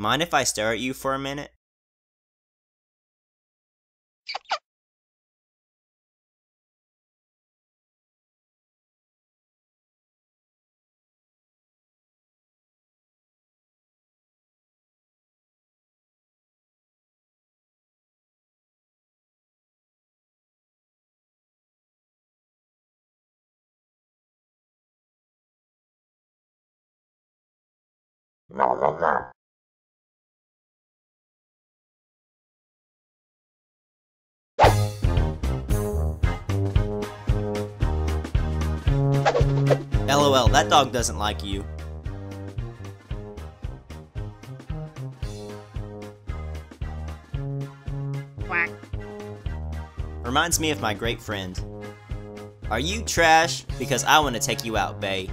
Mind if I stare at you for a minute? LOL, that dog doesn't like you. Quack. Reminds me of my great friend. Are you trash? Because I want to take you out, Bay.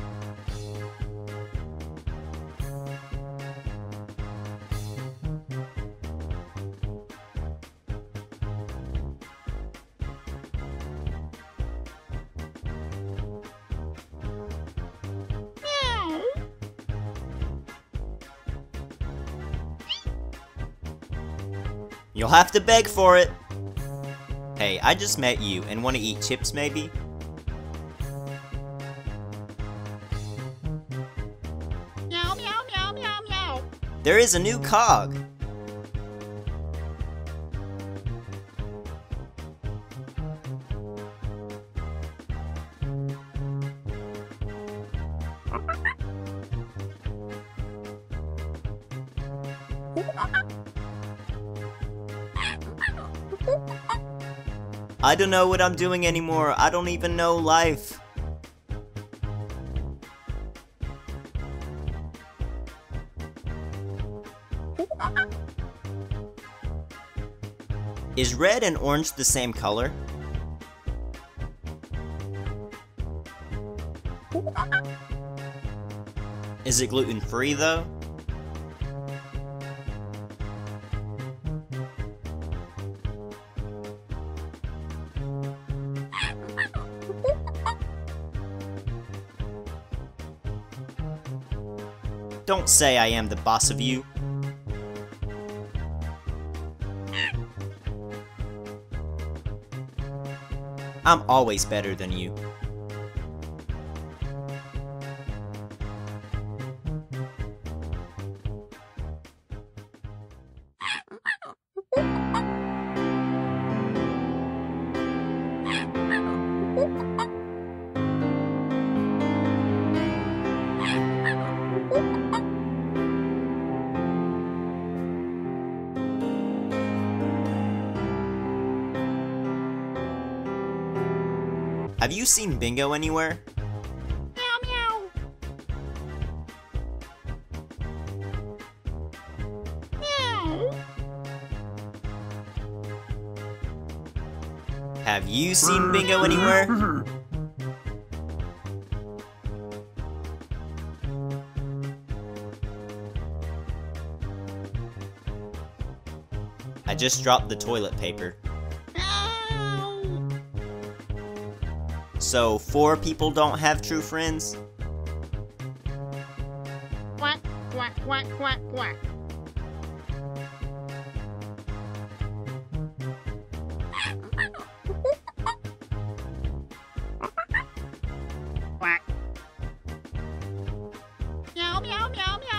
You'll have to beg for it. Hey, I just met you and want to eat chips maybe? Meow, meow, meow, meow, meow. There is a new cog. I don't know what I'm doing anymore. I don't even know life. Is red and orange the same color? Is it gluten free though? Don't say I am the boss of you. I'm always better than you. Have you seen Bingo anywhere? Meow, meow. Meow. Have you seen Bingo anywhere? I just dropped the toilet paper. So, four people don't have true friends? Quack, quack, quack, quack, quack. Quack. Meow, meow, meow, meow,